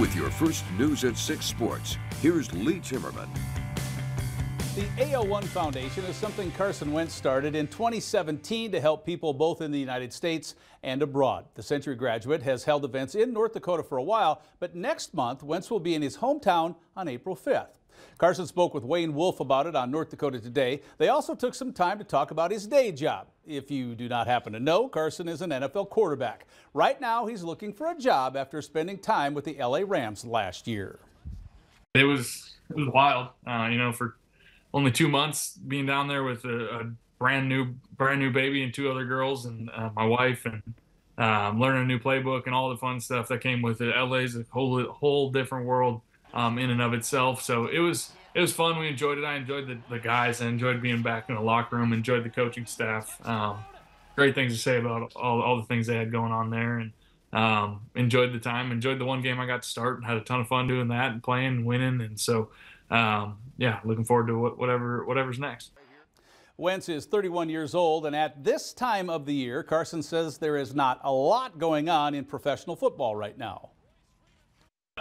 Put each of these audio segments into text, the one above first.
With your first News at 6 Sports, here's Lee Timmerman. The AO1 Foundation is something Carson Wentz started in 2017 to help people both in the United States and abroad. The Century graduate has held events in North Dakota for a while, but next month Wentz will be in his hometown on April 5th. Carson spoke with Wayne Wolf about it on North Dakota Today. They also took some time to talk about his day job. If you do not happen to know, Carson is an NFL quarterback. Right now, he's looking for a job after spending time with the LA Rams last year. It was it was wild, uh, you know, for only two months being down there with a, a brand new brand new baby and two other girls and uh, my wife and um, learning a new playbook and all the fun stuff that came with it. LA's a whole whole different world um, in and of itself. So it was it was fun. We enjoyed it. I enjoyed the, the guys. I enjoyed being back in the locker room. Enjoyed the coaching staff. Um, great things to say about all, all the things they had going on there, and um, enjoyed the time. Enjoyed the one game I got to start, and had a ton of fun doing that and playing and winning. And so, um, yeah, looking forward to whatever whatever's next. Wentz is 31 years old, and at this time of the year, Carson says there is not a lot going on in professional football right now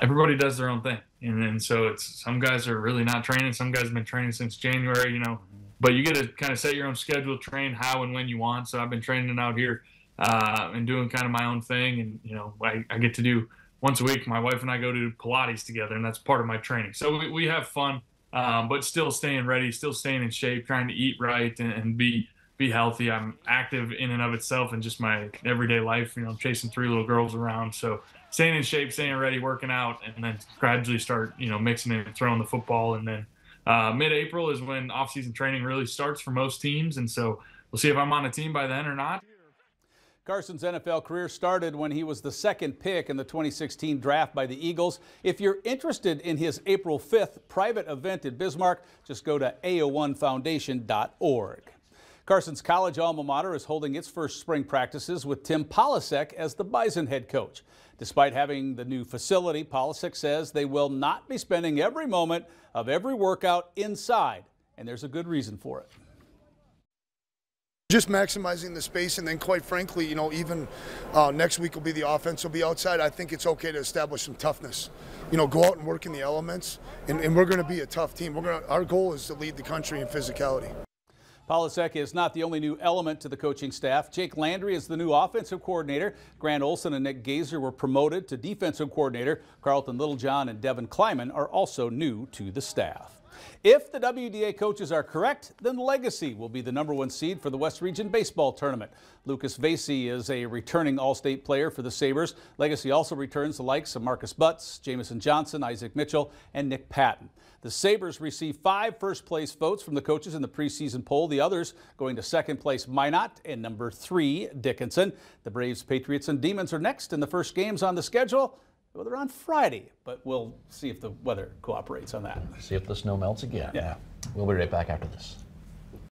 everybody does their own thing. And then so it's some guys are really not training. Some guys have been training since January, you know, but you get to kind of set your own schedule, train how and when you want. So I've been training out here uh, and doing kind of my own thing. And, you know, I, I, get to do once a week, my wife and I go to Pilates together, and that's part of my training. So we, we have fun, um, but still staying ready, still staying in shape, trying to eat right and, and be be healthy. I'm active in and of itself and just my everyday life. You know, I'm chasing three little girls around. So staying in shape, staying ready, working out, and then gradually start, you know, mixing and throwing the football. And then uh, mid-April is when off-season training really starts for most teams, and so we'll see if I'm on a team by then or not. Carson's NFL career started when he was the second pick in the 2016 draft by the Eagles. If you're interested in his April 5th private event in Bismarck, just go to ao1foundation.org. Carson's college alma mater is holding its first spring practices with Tim Polasek as the Bison head coach. Despite having the new facility, Polasek says they will not be spending every moment of every workout inside, and there's a good reason for it. Just maximizing the space and then quite frankly you know even uh, next week will be the offense will be outside. I think it's okay to establish some toughness. You know go out and work in the elements and, and we're going to be a tough team. We're going to our goal is to lead the country in physicality Polasek is not the only new element to the coaching staff. Jake Landry is the new offensive coordinator. Grant Olson and Nick Goeser were promoted to defensive coordinator. Carlton Littlejohn and Devin Kleiman are also new to the staff. If the WDA coaches are correct, then Legacy will be the number one seed for the West Region Baseball Tournament. Lucas Vasey is a returning All-State player for the Sabres. Legacy also returns the likes of Marcus Butts, Jamison Johnson, Isaac Mitchell, and Nick Patton. The Sabres received five first place votes from the coaches in the preseason poll. The others going to second place Minot and number three Dickinson. The Braves, Patriots, and Demons are next in the first games on the schedule. Well, they're on Friday, but we'll see if the weather cooperates on that. See if the snow melts again. Yeah. We'll be right back after this.